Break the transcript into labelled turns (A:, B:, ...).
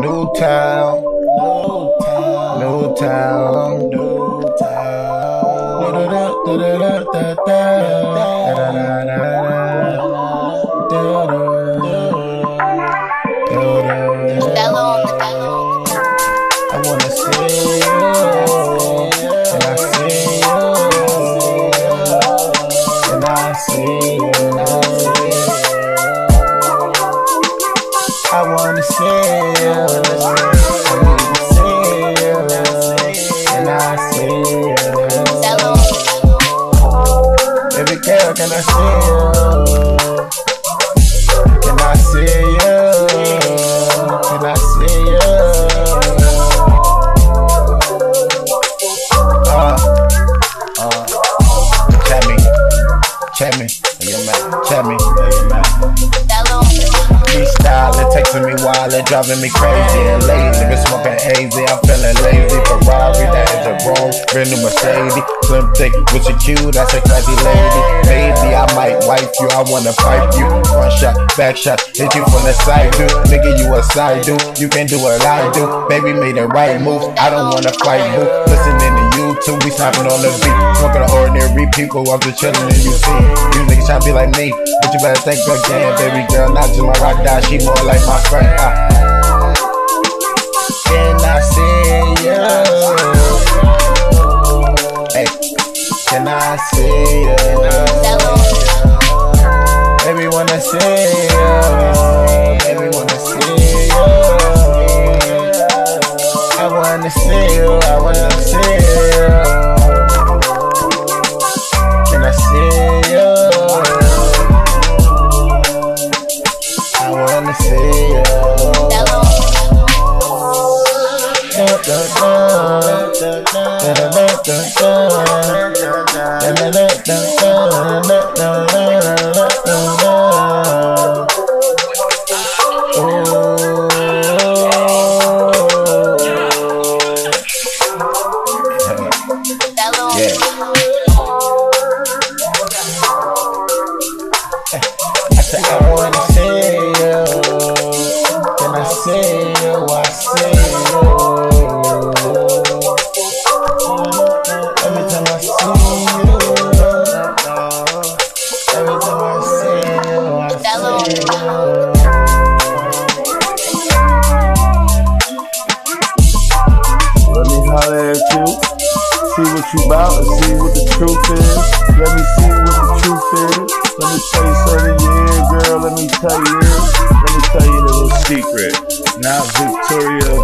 A: New town, new town, new town. I wanna see you, and I see you, see you. Girl, can I see you? Can I see you? Can I see you? Uh, uh, chat me, chat me, chat me, freestyle, it texting me while it driving me crazy and lazy. Been smoking hazy, I'm feeling lazy. Ferrari, that is a wrong, brand new Mercedes. Slim thick with your cute, that's a crazy lady. Maybe I might wipe you, I wanna pipe you. Front shot, back shot, hit you from the side, dude. Nigga, you a side dude, you can do what I do. Baby, made the right moves, I don't wanna fight, boo. Listening to you too, we snapping on the beat. Smoking ordinary people, I'm just and you see. You niggas try to be like me, but you better think again, baby girl. Not just my rock die, she more like my friend. Ah. Can I see you? Hey, can I see you? Baby wanna see you. Baby wanna see you. Da,
B: Let me holler at you. See what you about and see what the truth is. Let me see what the truth is. Let me tell you something, yeah, girl. Let me tell you. Let me tell you a little secret. Now Victoria,